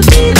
You. be